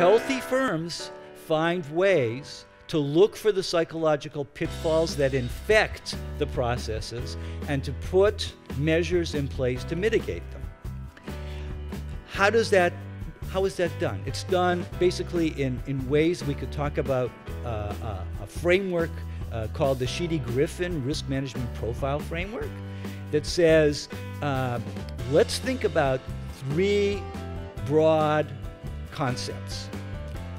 Healthy firms find ways to look for the psychological pitfalls that infect the processes and to put measures in place to mitigate them. How does that how is that done? It's done basically in, in ways we could talk about uh, uh, a framework uh, called the Sheedy Griffin Risk Management Profile Framework that says uh, let's think about three broad concepts.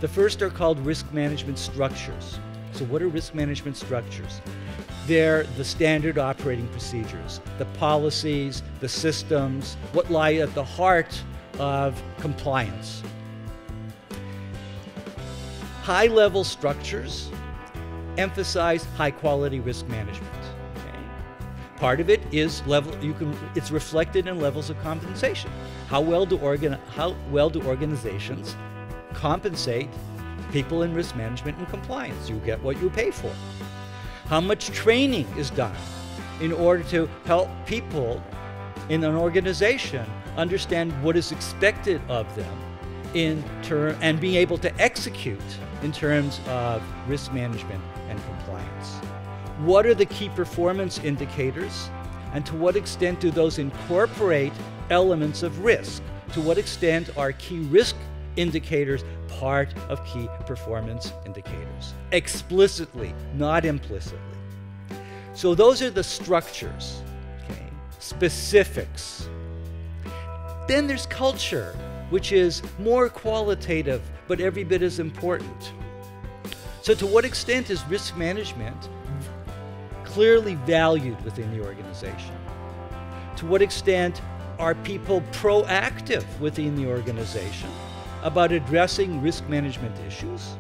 The first are called risk management structures. So, what are risk management structures? They're the standard operating procedures, the policies, the systems, what lie at the heart of compliance. High level structures emphasize high quality risk management. Okay? Part of it is level you can it's reflected in levels of compensation. How well do organ how well do organizations compensate people in risk management and compliance. You get what you pay for. How much training is done in order to help people in an organization understand what is expected of them in term and being able to execute in terms of risk management and compliance. What are the key performance indicators and to what extent do those incorporate elements of risk? To what extent are key risk indicators part of key performance indicators, explicitly, not implicitly. So those are the structures, okay? Specifics. Then there's culture, which is more qualitative, but every bit as important. So to what extent is risk management clearly valued within the organization? To what extent are people proactive within the organization? About addressing risk management issues?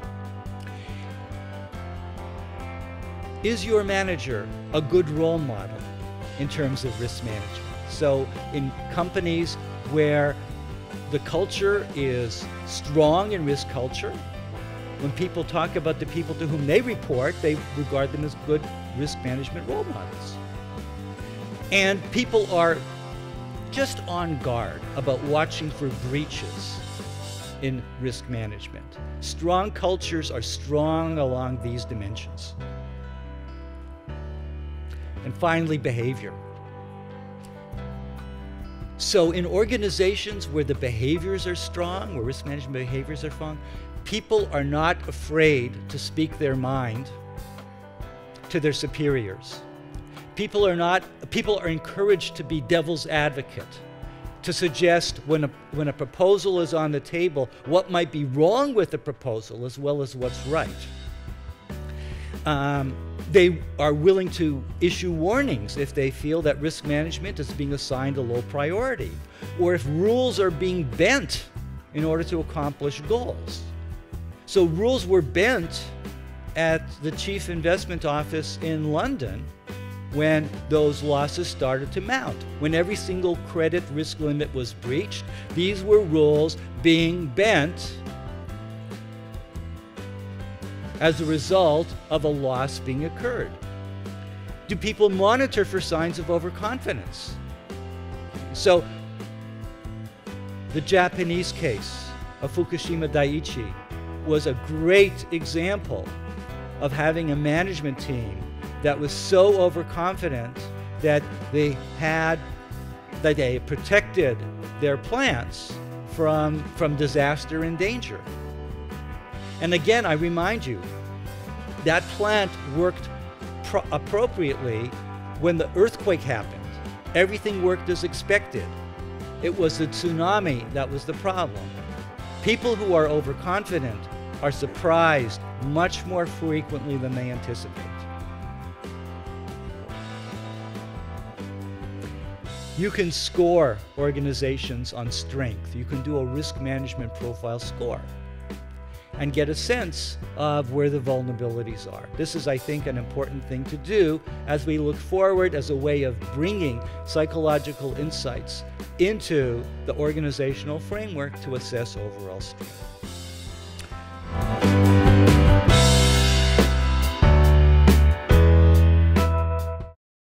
Is your manager a good role model in terms of risk management? So, in companies where the culture is strong in risk culture, when people talk about the people to whom they report, they regard them as good risk management role models. And people are just on guard about watching for breaches in risk management. Strong cultures are strong along these dimensions. And finally, behavior. So, in organizations where the behaviors are strong, where risk management behaviors are strong, people are not afraid to speak their mind to their superiors. People are not people are encouraged to be devil's advocate to suggest when a, when a proposal is on the table what might be wrong with the proposal as well as what's right. Um, they are willing to issue warnings if they feel that risk management is being assigned a low priority, or if rules are being bent in order to accomplish goals. So, rules were bent at the Chief Investment Office in London when those losses started to mount. When every single credit risk limit was breached, these were rules being bent as a result of a loss being occurred. Do people monitor for signs of overconfidence? So, the Japanese case of Fukushima Daiichi was a great example of having a management team that was so overconfident that they had that they protected their plants from from disaster and danger. And again, I remind you, that plant worked pro- appropriately when the earthquake happened. Everything worked as expected. It was the tsunami that was the problem. People who are overconfident are surprised much more frequently than they anticipate. You can score organizations on strength. You can do a risk management profile score and get a sense of where the vulnerabilities are. This is, I think, an important thing to do as we look forward as a way of bringing psychological insights into the organizational framework to assess overall strength.